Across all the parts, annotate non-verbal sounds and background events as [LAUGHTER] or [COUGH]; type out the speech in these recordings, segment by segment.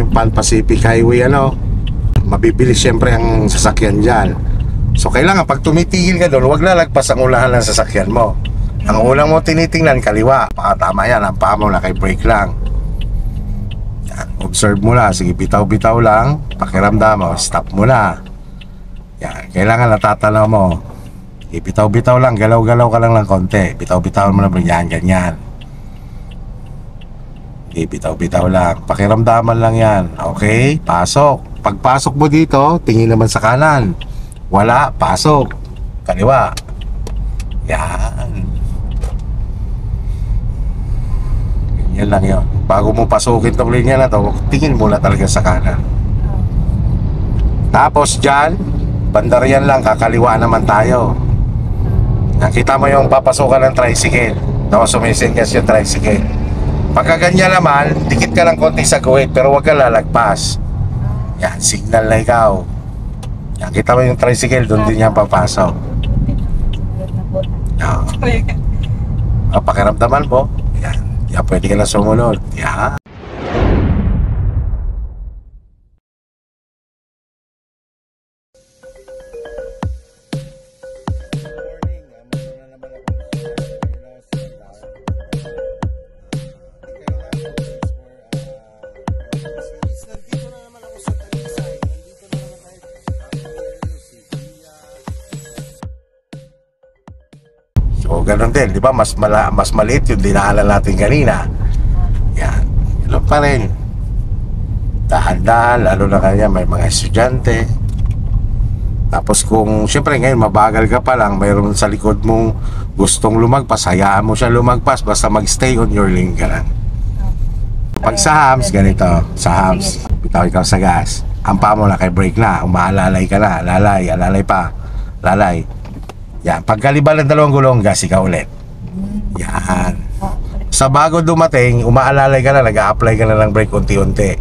yung Pan Pacific Highway ano. Mabibilis syempre ang sasakyan dyan. So kailangan pag tumitigil ka doon, huwag lalagpas ang ulahan ng sasakyan mo. Ang ulang mo tinitingnan, kaliwa. Baka tama yan, ang paa mo naka-brake lang. Yan, observe mo na. Sige, bitaw-bitaw lang. Pakiramdam mo, stop mo na. Yan, kailangan natatanaw mo. Ibitaw-bitaw lang, galaw-galaw ka lang ng konti. Bitaw-bitaw mo na, yan, ganyan. Ibitaw-bitaw lang. Pakiramdaman lang yan. Okay, pasok. Pagpasok mo dito, tingin naman sa kanan. Wala, pasok. Kaliwa. Yan. Yan lang yun. Bago mo pasukin tong linya na to, tingin mo na talaga sa kanan. Tapos dyan, bandarian lang, kakaliwa naman tayo. Nakita mo yung papasukan ng tricycle. Tapos sumisingas yung tricycle. Pagka ganyan naman, dikit ka lang konti sa guhit, pero huwag ka lalagpas. Yan, signal na ikaw. Yan, kita mo yung tricycle, doon din yan papasok. Yan. [LAUGHS] Ah, pakiramdaman mo. Yan. Yan, pwede ka na sumunod. Yan. So, ganun din, di ba? Mas, mala, mas maliit yung dinaanan natin kanina. Yan. Ganun pa rin. Dahan-dahan, lalo na kanya may mga estudyante. Tapos kung, syempre ngayon, mabagal ka pa lang, mayroon sa likod mong gustong lumagpas, hayaan mo siya lumagpas, basta mag-stay on your lane ka lang. Pag sa hams, ganito, sa hams, bitaw ikaw sa gas, ang paa mo na kay brake na, umaalalay ka na, lalay, alalay pa, lalay. Yan, pagkaliban ng dalawang gulong, gas ikaw ulit. Yan. Sa bago dumating, umaalalay ka na, nag-a-apply ka na ng brake unti-unti.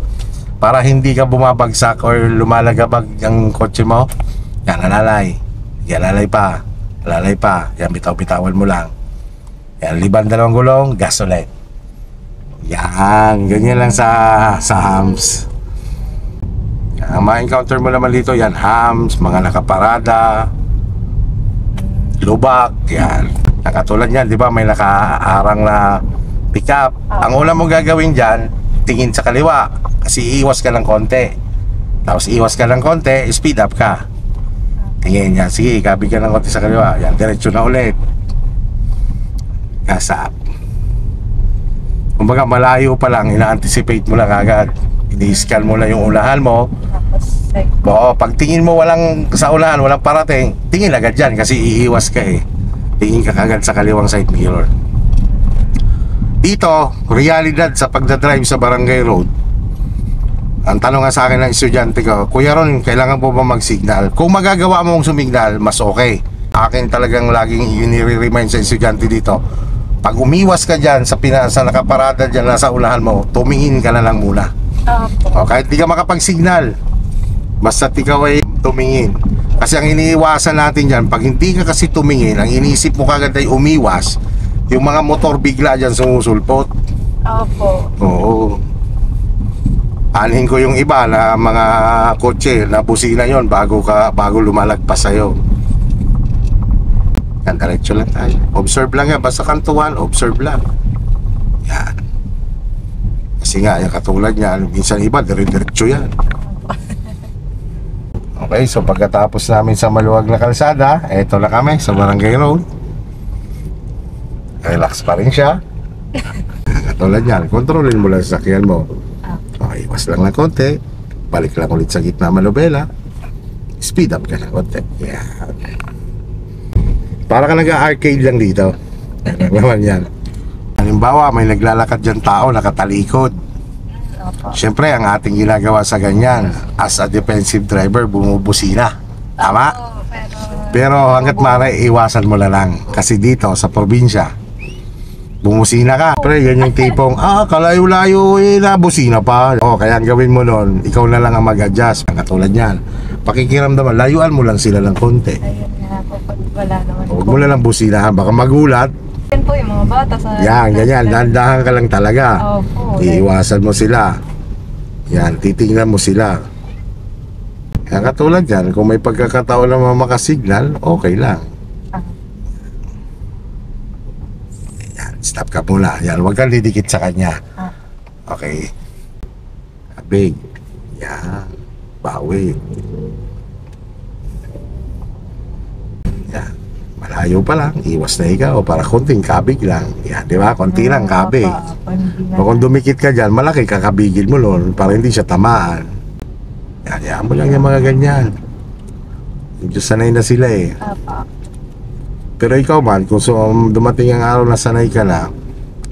Para hindi ka bumabagsak or lumalagabag ang kotse mo. Yan, alalay. Yan, alalay pa. Alalay pa. Yan, bitaw-bitawan mo lang. Yan, liban dalawang gulong, gas ulit. Yan, ganyan lang sa sa hams. Ang ma-encounter mo naman dito, yan, hams, mga nakaparada, lubak, yan. Nakatulad yan, di ba, may nakaarang na pick-up. Ang una mong gagawin dyan, tingin sa kaliwa, kasi iwas ka ng konti. Tapos iwas ka ng konti, speed up ka. Tingin yan, sige, kabig ka ng konti sa kaliwa. Yan, diretso na ulit. Gas up. Kumbaga malayo pa lang, ina-anticipate mo lang agad. Ini-scan mo lang yung ulahan mo. Oo, pag tingin mo walang sa ulahan, walang parating, tingin agad dyan kasi iiwas ka eh. Tingin ka kagad sa kaliwang side mirror. Dito, realidad sa pagdadrive sa barangay road. Ang tanong nga sa akin ng estudyante ko, Kuya Ron, kailangan po ba mag-signal? Kung magagawa mong sumignal, mas okay. Akin talagang laging inire-remind sa estudyante dito, pag umiwas ka dyan sa, pina, sa nakaparada dyan nasa ulahan mo, tumingin ka na lang muna. O, kahit di ka makapag-signal, basta ikaw ay tumingin. Kasi ang iniiwasan natin dyan, pag hindi ka kasi tumingin, ang iniisip mo kagad ay umiwas, yung mga motor bigla dyan sumusulpot. Opo. Oo. Anhin ko yung iba na mga kotse na busina yon bago ka bago lumalagpas sa'yo. Yan, diretso lang tayo. Observe lang yan. Basta kantuan, observe lang. Yan. Kasi nga, yung katulad niyan, minsan iba, dire-diretso yan. Okay, so pagkatapos namin sa maluwag na kalsada, eto na kami sa Barangay Road. Relax pa rin siya. [LAUGHS] Katulad niyan, kontrolin mo lang sa sakyan mo. Okay, iwas lang ng konti. Balik lang ulit sa gitna manubela. Speed up ka ng konti. Yan. Para ka nag-arcade lang dito. Yan [LAUGHS] lang naman yan. Halimbawa, may naglalakad dyan tao, nakatalikod. Opo. Siyempre, ang ating ginagawa sa ganyan, as a defensive driver, bumubusina. Tama? Oo, pero... Pero hanggat maaari, iwasan mo na lang. Kasi dito, sa probinsya, bumusina ka. Pre, yan yung tipong, [LAUGHS] ah, kalayo-layo, eh, nabusina pa. O, kaya ang gawin mo nun, ikaw na lang ang mag-adjust. Ang Katulad yan. Pakikiramdaman, layuan mo lang sila ng konti. Ayun nga po, pag wala naman Huwag mo na lang businahan, baka magulat. Yan po yung mga bata sa... Yan, ganyan, dandahan ka lang talaga. Opo. Iiwasan mo sila. Yan, titingnan mo sila. Kaya katulad yan, kung may pagkakataon na makasignal, okay lang. Yan, stop ka muna. Yan, huwag kang didikit sa kanya. Ah. Okay. Abig. Yan. Bawi. Yan. Malayo pa lang. Iwas na ikaw. Para konting kabig lang. Yan, di ba? Konti lang kabig. O kung dumikit ka dyan, malaki kakabigil mo nun para hindi siya tamaan. Yan, yan mo lang yung mga ganyan. Medyo sanay na sila eh. Pero ikaw man, kung so, dumating ang araw na sanay ka na,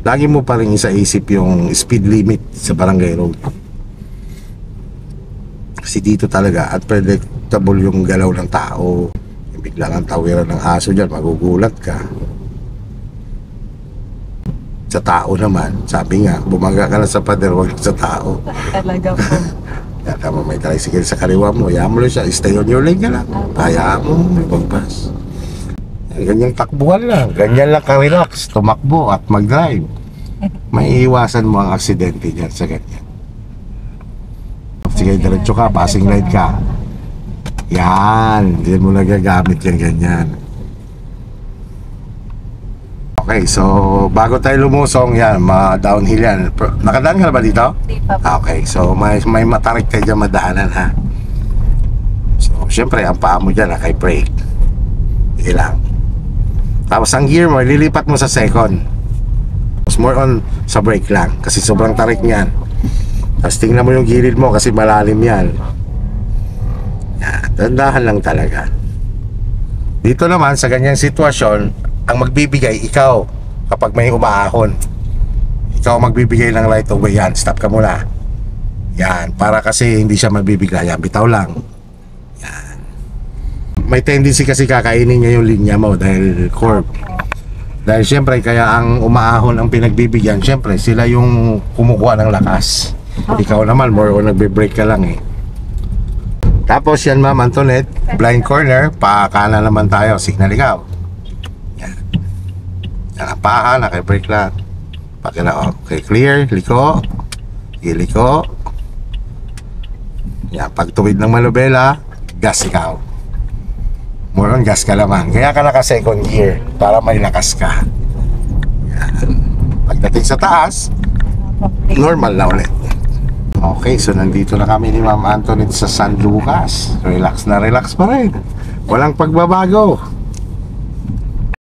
lagi mo pa rin isa-isip yung speed limit sa barangay road. Kasi dito talaga, unpredictable yung galaw ng tao. Biglang ang tawiran ng aso dyan, magugulat ka. Sa tao naman, sabi nga, bumaga ka na sa pader, wag sa tao. [LAUGHS] Talaga po. [LAUGHS] Kaya tama may tricycle sa kaliwa mo, hayaan mo lang siya, stay on your lane ka lang. Hayaan mo, may pagpas. Ganyang takbuhan lang, ganyan lang ka-relax, tumakbo at mag-drive. [LAUGHS] May iwasan mo ang aksidente dyan sa ganyan. Sige, diretso ka, passing light ka. Yan, hindi mo nagagamit yung ganyan. Okay, so bago tayo lumusong, yan, ma-downhill yan. Nakadaan ka na ba dito? Hindi pa. Ah, Okay, so may, may matarik kayo dyan madaanan ha. So, syempre, ang paa mo dyan, naka-brake. Hindi lang. Tapos ang gear mo, lilipat mo sa second. Tapos more on sa brake lang, kasi sobrang tarik niyan. Tapos tingnan mo yung gilid mo kasi malalim yan. Dandahan lang talaga. Dito naman, sa ganyang sitwasyon, ang magbibigay, ikaw, kapag may umaahon. Ikaw magbibigay ng right of way yan. Stop ka muna. Yan. Para kasi hindi siya mabibigla. Yan. Bitaw lang. Yan. May tendency kasi kakainin niya yung linya mo dahil curve. Dahil syempre, kaya ang umaahon ang pinagbibigyan, syempre, sila yung kumukuha ng lakas. Ikaw naman, more on nagbe-break ka lang eh. Tapos yan ma'am Antoinette, blind corner, pakana naman tayo, signal ikaw. Yan. Yan ang paa, naka-brake lang. Pakina, okay, clear, liko. Iliko. Yan, pag tuwid ng manubela, gas ikaw. More on gas ka naman. Kaya ka naka second gear para may lakas ka. Yan. Pagdating sa taas, normal na ulit. Okay, so nandito na kami ni Ma'am Antoinette sa San Lucas. Relax na relax pa rin. Walang pagbabago.